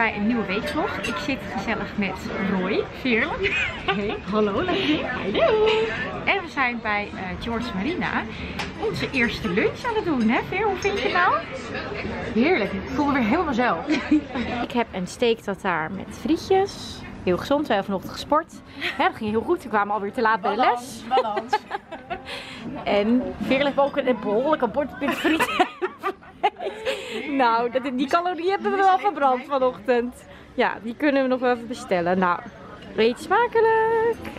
bij een nieuwe weekvlog. Ik zit gezellig met Roy, Veerlijk. Hey, hallo lekker. Hallo. En we zijn bij uh, George Marina onze eerste lunch aan het doen, hè Veer? Hoe vind je het nou? Heerlijk, ik voel me weer helemaal zelf. ik heb een steak tartaar met frietjes. Heel gezond, we hebben vanochtend gesport. Ja, dat ging heel goed, we kwamen alweer te laat bij de les. Balans. en Veerlijk ook een behoorlijke bord met friet. Nou, dat, die calorieën hebben we wel verbrand vanochtend. Ja, die kunnen we nog wel even bestellen. Nou, eet smakelijk!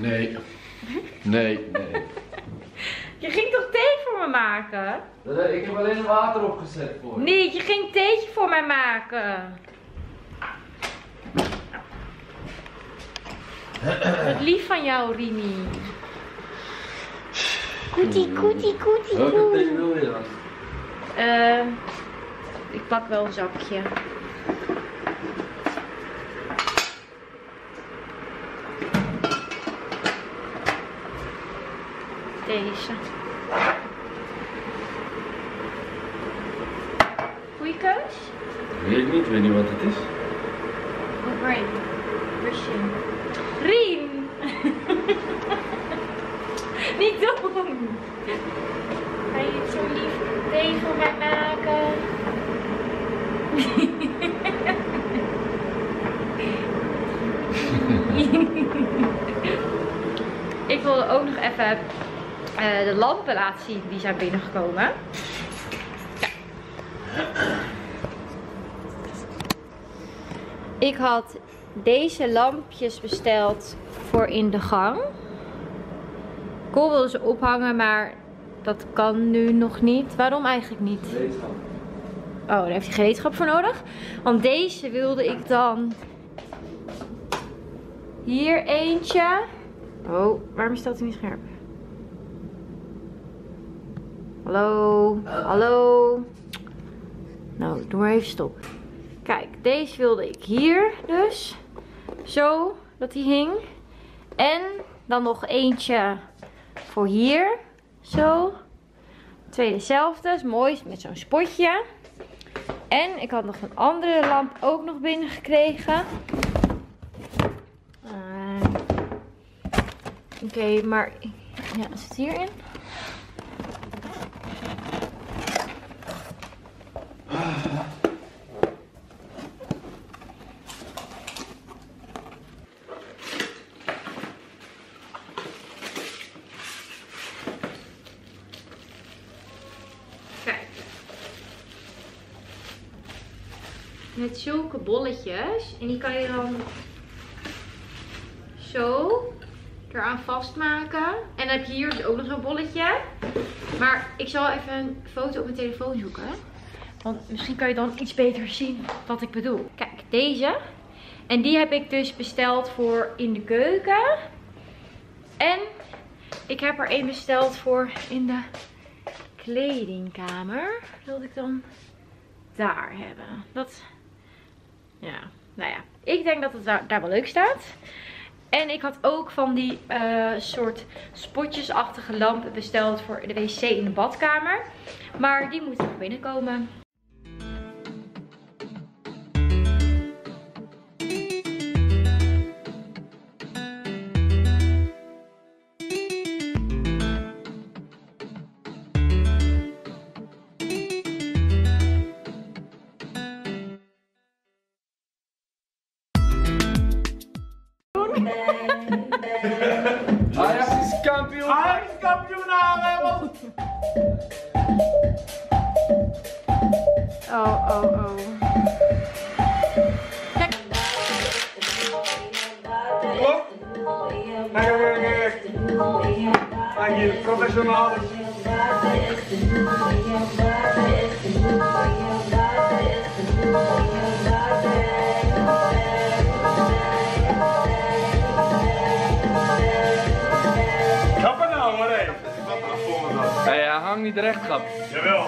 Nee. Nee, nee. Je ging toch thee voor me maken? Ik heb alleen water opgezet voor je. Nee, je ging theetje voor mij maken. Wat lief van jou, Rini. Koetie, koetie, koetie, Welke thee koetie. wil je dan? Eh, ik pak wel een zakje. Deze. Goeie keus? Weet ik niet, weet niet wat het is. Oh, Rain. Russian. Rien! Niet doen! Ga je zo lief voor mij maken? Ik wilde ook nog even eh, de lampen laten zien die zijn binnengekomen. Ik had deze lampjes besteld voor in de gang. Ik wilde ze ophangen, maar dat kan nu nog niet. Waarom eigenlijk niet? Gereedschap. Oh, daar heeft hij gereedschap voor nodig. Want deze wilde ik dan hier eentje. Oh, waarom staat hij niet scherp? Hallo, hallo. Nou, doe maar even stop. Kijk, deze wilde ik hier dus. Zo, dat die hing. En dan nog eentje voor hier. Zo. Twee dezelfde, is mooi, met zo'n spotje. En ik had nog een andere lamp ook nog binnengekregen. Uh, Oké, maar ja, zit hierin? Met zulke bolletjes. En die kan je dan zo eraan vastmaken. En dan heb je hier dus ook nog zo'n bolletje. Maar ik zal even een foto op mijn telefoon zoeken. Want misschien kan je dan iets beter zien wat ik bedoel. Kijk, deze. En die heb ik dus besteld voor in de keuken. En ik heb er een besteld voor in de kledingkamer. Wilde ik dan daar hebben. Dat, ja, nou ja. Ik denk dat het daar, daar wel leuk staat. En ik had ook van die eh, soort spotjesachtige lampen besteld voor de wc in de badkamer. Maar die moeten nog binnenkomen. Kijk hier, professionaal. Kappen nou, hoor, hé. Hij hangt niet recht, grap. Jawel.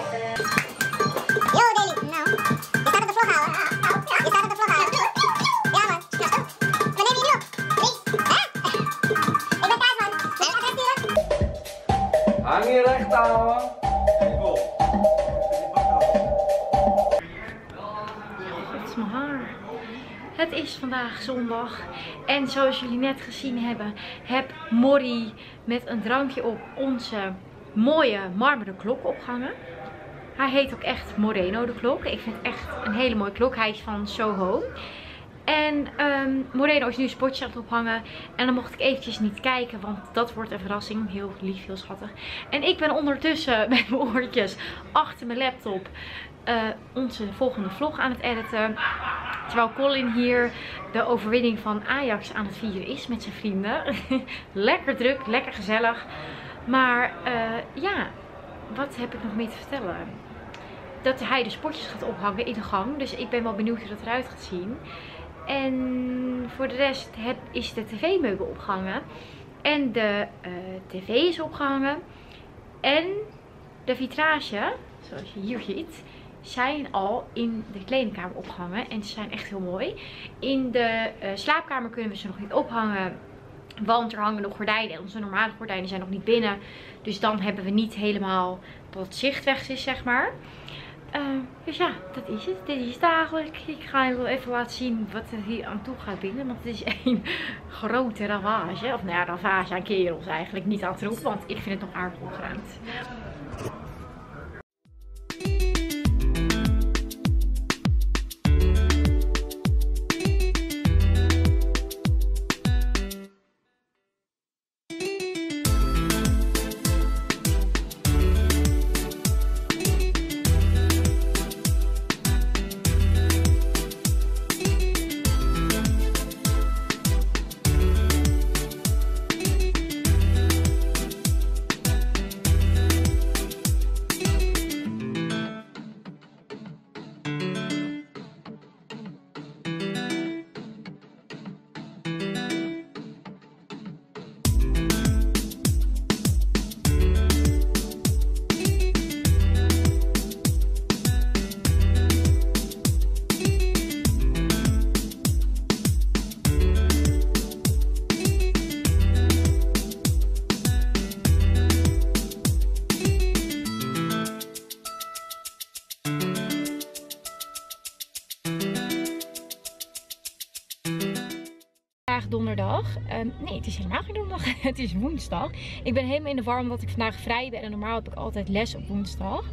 Het is vandaag zondag. En zoals jullie net gezien hebben, heb Morrie met een drankje op onze mooie marmeren klok opgehangen. Hij heet ook echt Moreno de klok. Ik vind echt een hele mooie klok. Hij is van Soho. En ehm, Moreno is nu spotjes aan het ophangen. En dan mocht ik eventjes niet kijken, want dat wordt een verrassing. Heel lief, heel schattig. En ik ben ondertussen met mijn oortjes achter mijn laptop eh, onze volgende vlog aan het editen. Terwijl Colin hier de overwinning van Ajax aan het vieren is met zijn vrienden. lekker druk, lekker gezellig. Maar eh, ja, wat heb ik nog meer te vertellen? Dat hij de spotjes gaat ophangen in de gang. Dus ik ben wel benieuwd hoe dat eruit gaat zien. En voor de rest heb, is de tv-meubel opgehangen. En de eh, tv is opgehangen. En de vitrage, zoals je hier ziet, zijn al in de kledingkamer opgehangen. En ze zijn echt heel mooi. In de eh, slaapkamer kunnen we ze nog niet ophangen. Want er hangen nog gordijnen. En onze normale gordijnen zijn nog niet binnen. Dus dan hebben we niet helemaal dat zicht weg is, zeg maar. Eh, dus ja, dat is het. Dit is het eigenlijk. Ik ga je wel even laten zien wat er hier aan toe gaat binnen. Want het is één grote ravage. Of nou ja, ravage aan kerels eigenlijk. Niet aan troep, want ik vind het nog aardig opgeruimd. Ehm, nee, het is helemaal geen donderdag. het is woensdag. Ik ben helemaal in de war omdat ik vandaag vrij ben. En normaal heb ik altijd les op woensdag.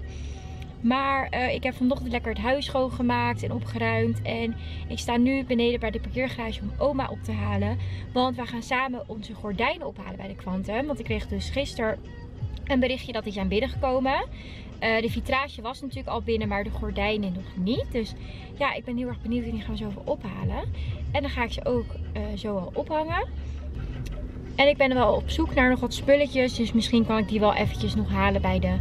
Maar eh, ik heb vanochtend lekker het huis schoongemaakt en opgeruimd. En ik sta nu beneden bij de parkeergarage om oma op te halen. Want we gaan samen onze gordijnen ophalen bij de kwantum. Want ik kreeg dus gisteren een berichtje dat die zijn binnengekomen. Eh, de vitrage was natuurlijk al binnen, maar de gordijnen nog niet. Dus ja, ik ben heel erg benieuwd en die gaan we zo even ophalen. En dan ga ik ze ook eh, zo al ophangen. En ik ben wel op zoek naar nog wat spulletjes. Dus misschien kan ik die wel eventjes nog halen bij de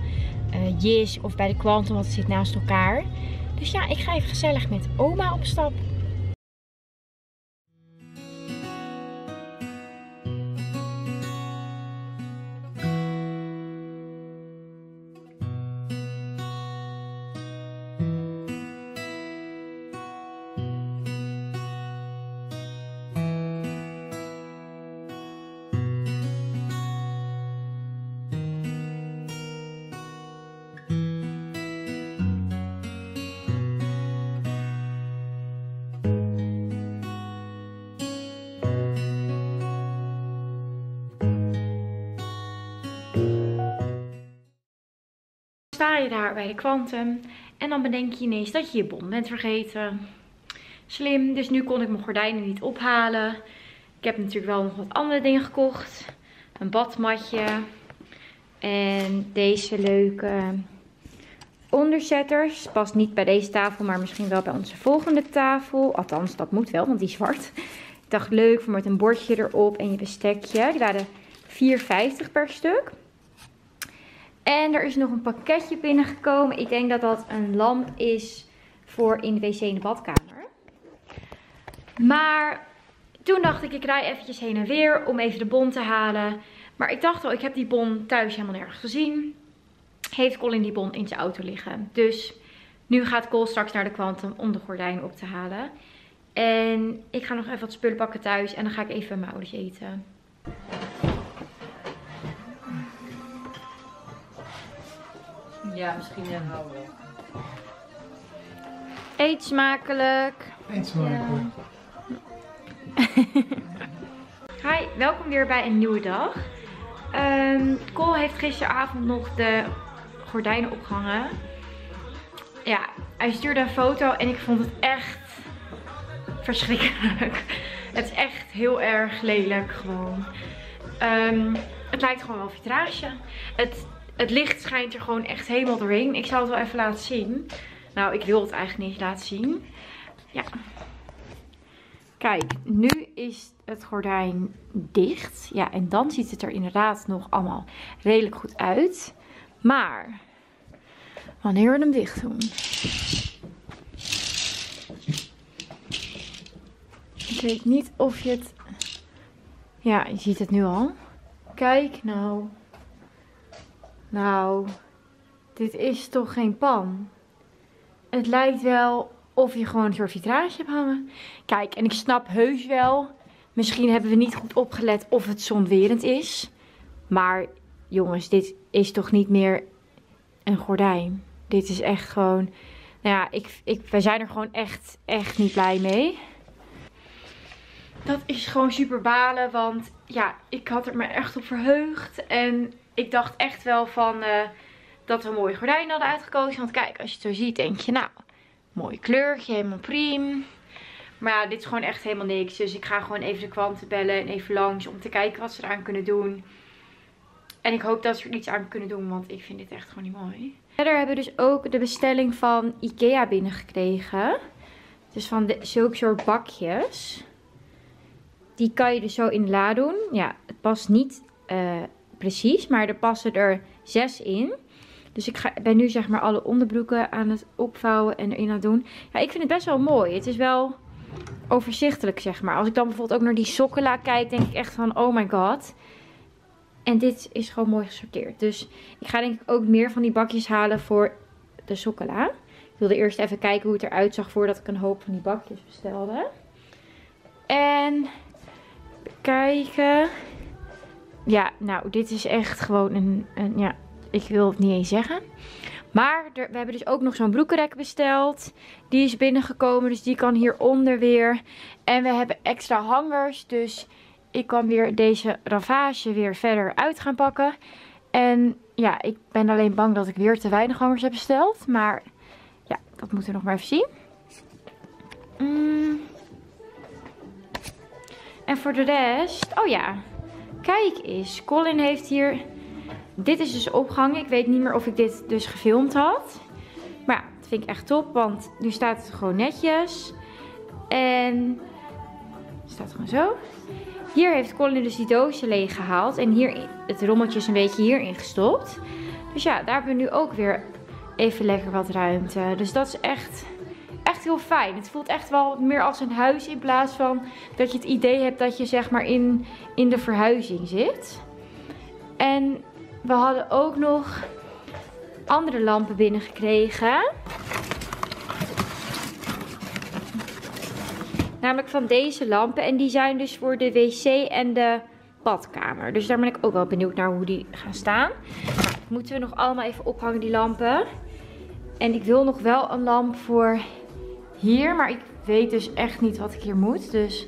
uh, of bij de Quantum, want het zit naast elkaar. Dus ja, ik ga even gezellig met oma op stap. Sta je daar bij de Quantum en dan bedenk je ineens dat je je bon bent vergeten. Slim, dus nu kon ik mijn gordijnen niet ophalen. Ik heb natuurlijk wel nog wat andere dingen gekocht. Een badmatje en deze leuke onderzetters. Past niet bij deze tafel, maar misschien wel bij onze volgende tafel. Althans, dat moet wel, want die is zwart. Ik dacht leuk met een bordje erop en je bestekje. Die waren 4,50 per stuk. En er is nog een pakketje binnengekomen. Ik denk dat dat een lamp is voor in de wc in de badkamer. Maar toen dacht ik, ik rij eventjes heen en weer om even de bon te halen. Maar ik dacht al, ik heb die bon thuis helemaal nergens gezien. Heeft Colin die bon in zijn auto liggen. Dus nu gaat Cole straks naar de Quantum om de gordijn op te halen. En ik ga nog even wat spullen pakken thuis en dan ga ik even mijn ouders eten. Ja, misschien een houden. Eet smakelijk. Eet smakelijk. Hi, welkom weer bij een nieuwe dag. Ehm Cole heeft gisteravond nog de gordijnen opgehangen. Ja, hij stuurde een foto en ik vond het echt verschrikkelijk. Het is echt heel erg lelijk gewoon. Ehm, het lijkt gewoon wel vitrage. Het, het licht schijnt er gewoon echt helemaal doorheen. Ik zal het wel even laten zien. Nou, ik wil het eigenlijk niet laten zien. Ja. Kijk, nu is het gordijn dicht. Ja, en dan ziet het er inderdaad nog allemaal redelijk goed uit. Maar, wanneer we hem dicht doen... Ik weet niet of je het... Ja, je ziet het nu al. Kijk nou. Nou, dit is toch geen pan? Het lijkt wel of je gewoon een soort vitrage hebt hangen. Kijk, en ik snap heus wel. Misschien hebben we niet goed opgelet of het zonwerend is. Maar jongens, dit is toch niet meer een gordijn. Dit is echt gewoon... Nou ja, ik, ik, wij zijn er gewoon echt, echt niet blij mee. Dat is gewoon super balen, want ja, ik had er me echt op verheugd. En ik dacht echt wel van eh, dat we mooie gordijn hadden uitgekozen. Want kijk, als je het zo ziet, denk je nou, mooi kleurtje, helemaal prima. Maar ja, dit is gewoon echt helemaal niks. Dus ik ga gewoon even de kwanten bellen en even langs om te kijken wat ze eraan kunnen doen. En ik hoop dat ze er iets aan kunnen doen, want ik vind dit echt gewoon niet mooi. Verder hebben we dus ook de bestelling van Ikea binnengekregen. Dus van de, zulke soort bakjes. Die kan je dus zo in la doen. Ja, het past niet uh, precies, maar er passen er zes in. Dus ik ga, ben nu zeg maar alle onderbroeken aan het opvouwen en erin aan het doen. Ja, ik vind het best wel mooi. Het is wel overzichtelijk zeg maar. Als ik dan bijvoorbeeld ook naar die sokken kijk, denk ik echt van oh my god. En dit is gewoon mooi gesorteerd. Dus ik ga denk ik ook meer van die bakjes halen voor de sokkenla. Ik wilde eerst even kijken hoe het eruit zag voordat ik een hoop van die bakjes bestelde. En kijken. Ja, nou, dit is echt gewoon een, een ja, ik wil het niet eens zeggen. Maar we hebben dus ook nog zo'n broekenrek besteld. Die is binnengekomen, dus die kan hieronder weer. En we hebben extra hangers, dus ik kan weer deze ravage weer verder uit gaan pakken. En ja, ik ben alleen bang dat ik weer te weinig hangers heb besteld. Maar ja, dat moeten we nog maar even zien. Mm. En voor de rest, oh ja, kijk eens. Colin heeft hier, dit is dus opgehangen. Ik weet niet meer of ik dit dus gefilmd had. Maar ja, dat vind ik echt top, want nu staat het gewoon netjes. En staat gewoon zo. Hier heeft Colin dus die doosje leeg gehaald. En hier het rommeltje is een beetje hierin gestopt. Dus ja, daar hebben we nu ook weer even lekker wat ruimte. Dus dat is echt, heel fijn. Het voelt echt wel meer als een huis in plaats van dat je het idee hebt dat je zeg maar in, in de verhuizing zit. En we hadden ook nog andere lampen binnengekregen. Namelijk van deze lampen. En die zijn dus voor de wc en de badkamer. Dus daar ben ik ook wel benieuwd naar hoe die gaan staan. Nou, moeten we nog allemaal even ophangen die lampen. En ik wil nog wel een lamp voor hier. Maar ik weet dus echt niet wat ik hier moet. Dus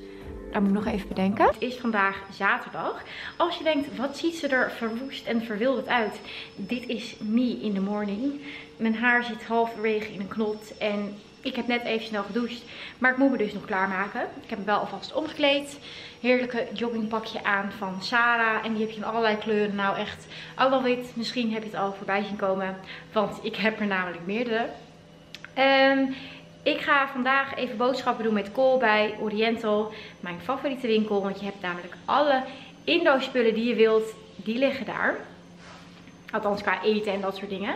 daar moet ik nog even bedenken. Het is vandaag zaterdag. Als je denkt, wat ziet ze er verwoest en verwilderd uit? Dit is me in the morning. mijn haar zit halverwege in een knot. En ik heb net even snel gedoucht. Maar ik moet me dus nog klaarmaken. Ik heb me wel alvast omgekleed. Heerlijke joggingpakje aan van Sarah. En die heb je in allerlei kleuren. Nou echt, allemaal wit. Misschien heb je het al voorbij zien komen. Want ik heb er namelijk meerdere. Ehm, ik ga vandaag even boodschappen doen met Cole bij Oriental. Mijn favoriete winkel. Want je hebt namelijk alle Indo spullen die je wilt. Die liggen daar. Althans qua eten en dat soort dingen.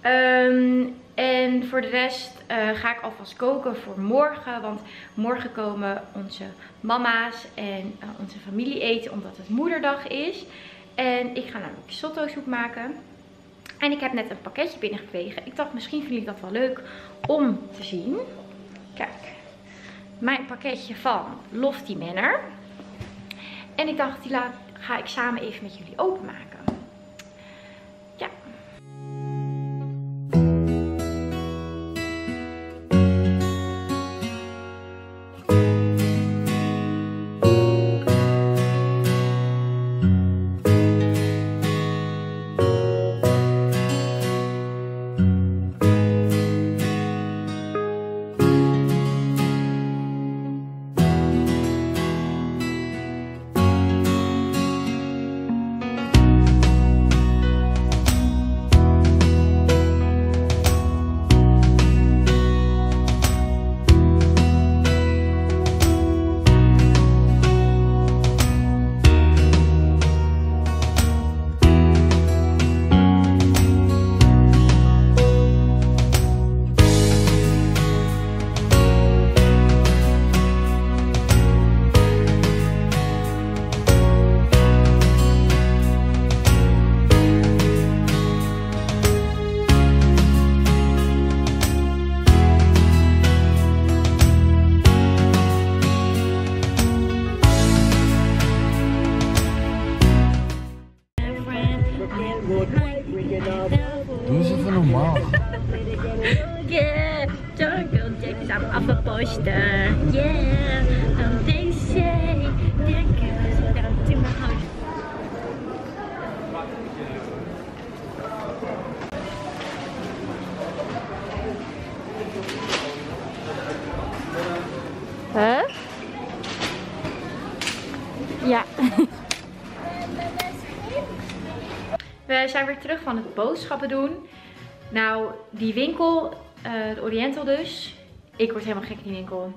Ehm, en voor de rest uh, ga ik alvast koken voor morgen. Want morgen komen onze mama's en uh, onze familie eten. Omdat het moederdag is. En ik ga namelijk sotto soep maken. En ik heb net een pakketje binnengekregen. Ik dacht misschien vind ik dat wel leuk om te zien. Kijk. Mijn pakketje van Lofty Manor. En ik dacht die laat, ga ik samen even met jullie openmaken. Ja. We zijn weer terug van het boodschappen doen. Nou, die winkel, eh, de Oriental dus. Ik word helemaal gek in die winkel.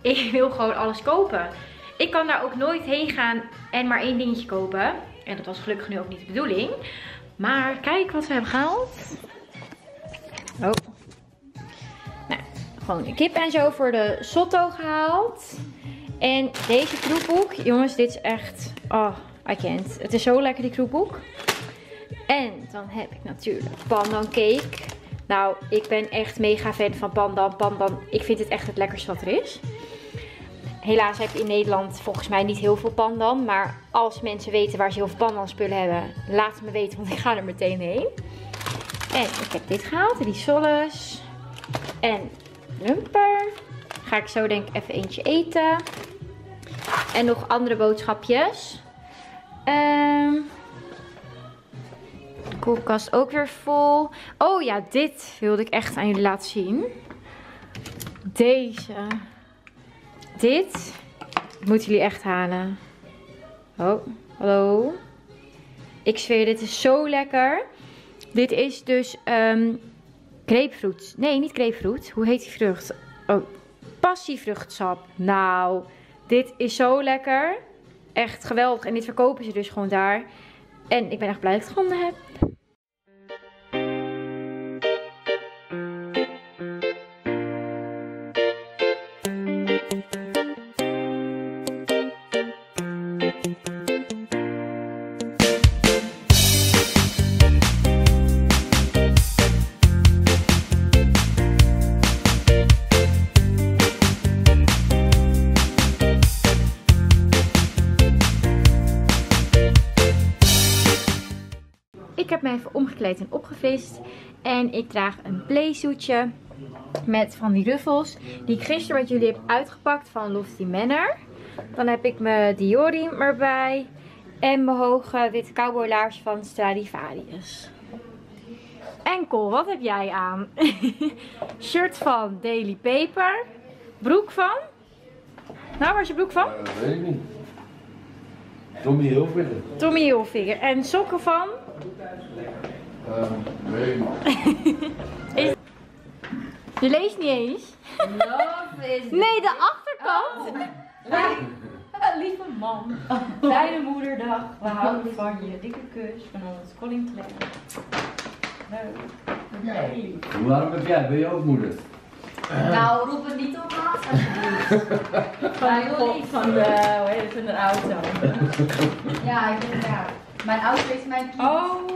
Ik wil gewoon alles kopen. Ik kan daar ook nooit heen gaan en maar één dingetje kopen. En dat was gelukkig nu ook niet de bedoeling. Maar kijk wat we hebben gehaald. Gewoon kip en zo voor de Sotto gehaald. En deze kroephoek. Jongens, dit is echt... Oh, I can't. Het is zo lekker die kroephoek. En dan heb ik natuurlijk pandan cake. Nou, ik ben echt mega fan van pandan. Pandan, ik vind het echt het lekkerste wat er is. Helaas heb je in Nederland volgens mij niet heel veel pandan. Maar als mensen weten waar ze heel veel pandan spullen hebben, laat het me weten, want ik ga er meteen heen. En ik heb dit gehaald, die soles. En lumper. Ga ik zo denk ik even eentje eten. En nog andere boodschapjes. Ehm... Koelkast ook weer vol. Oh ja, dit wilde ik echt aan jullie laten zien. Deze. Dit moeten jullie echt halen. Oh, hallo. Ik zweer, dit is zo lekker. Dit is dus um, grapefruit. Nee, niet grapefruit. Hoe heet die vrucht? Oh, passievruchtsap. Nou, dit is zo lekker. Echt geweldig. En dit verkopen ze dus gewoon daar. En ik ben echt blij dat ik het gevonden heb. En opgevist. En ik draag een playsuitje met van die ruffels. Die ik gisteren met jullie heb uitgepakt van Lofty Manor. Dan heb ik mijn Dioriem erbij. En mijn hoge witte cowboylaars van Stradivarius. Enkel, wat heb jij aan? Shirt van Daily Paper. Broek van? Nou, waar is je broek van? weet ik niet. Tommy Hilfiger. Tommy Hilfiger. En sokken van? Weet ik niet. Je leest niet eens. Love is Nee, de achterkant. Lieve man. Kleine moederdag. We houden van je. Dikke kus van ons. Colin Claire. Leuk. Nee. Hoe warm heb jij? Ben je ook moeder? Nou, roep het niet op maat alsjeblieft. Van heel lief. Van de, hoe heet het, van de auto. Ja, ik ben daar. Mijn auto is mijn kind. Oh,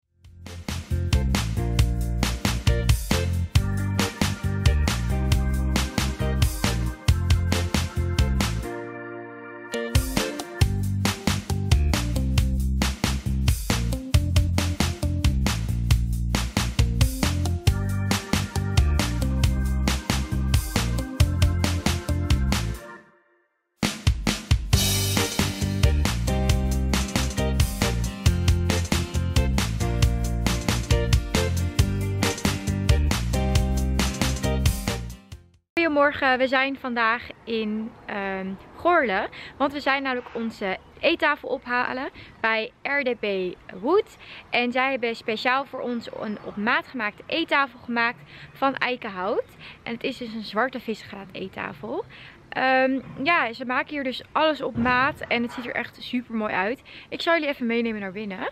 Goedemorgen, we zijn vandaag in ehm Goorle, want we zijn namelijk onze eettafel ophalen bij RDP Wood. En zij hebben speciaal voor ons een op maat gemaakte eettafel gemaakt van eikenhout. En het is dus een zwarte visgraat eettafel. Ehm, ja, ze maken hier dus alles op maat en het ziet er echt super mooi uit. Ik zal jullie even meenemen naar binnen.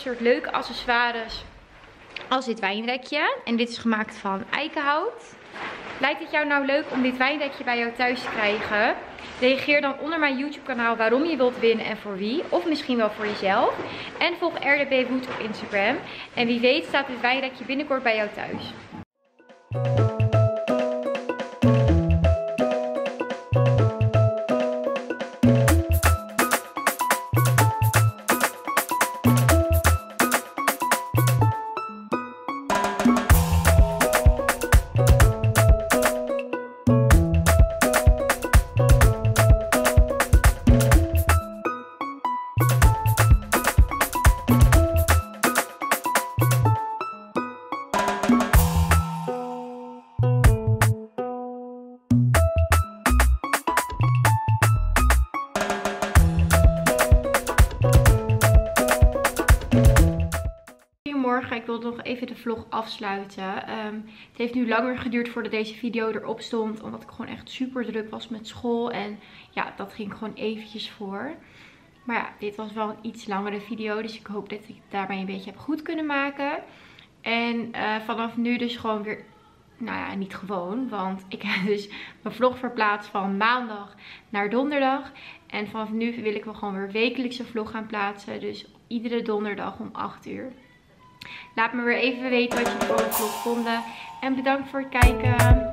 Soort leuke accessoires als dit wijnrekje. En dit is gemaakt van eikenhout. Lijkt het jou nou leuk om dit wijnrekje bij jou thuis te krijgen? Reageer dan onder mijn YouTube kanaal waarom je wilt winnen en voor wie. Of misschien wel voor jezelf. En volg RDB Wood op Instagram. En wie weet staat dit wijnrekje binnenkort bij jou thuis. Ik wil nog even de vlog afsluiten. Ehm, het heeft nu langer geduurd voordat deze video erop stond. Omdat ik gewoon echt super druk was met school. En ja, dat ging gewoon eventjes voor. Maar ja, dit was wel een iets langere video. Dus ik hoop dat ik daarmee een beetje heb goed kunnen maken. En eh, vanaf nu dus gewoon weer... Nou ja, niet gewoon. Want ik heb dus mijn vlog verplaatst van maandag naar donderdag. En vanaf nu wil ik wel gewoon weer wekelijks een vlog gaan plaatsen. Dus iedere donderdag om 8 uur. Laat me weer even weten wat jullie van de vlog vonden. En bedankt voor het kijken.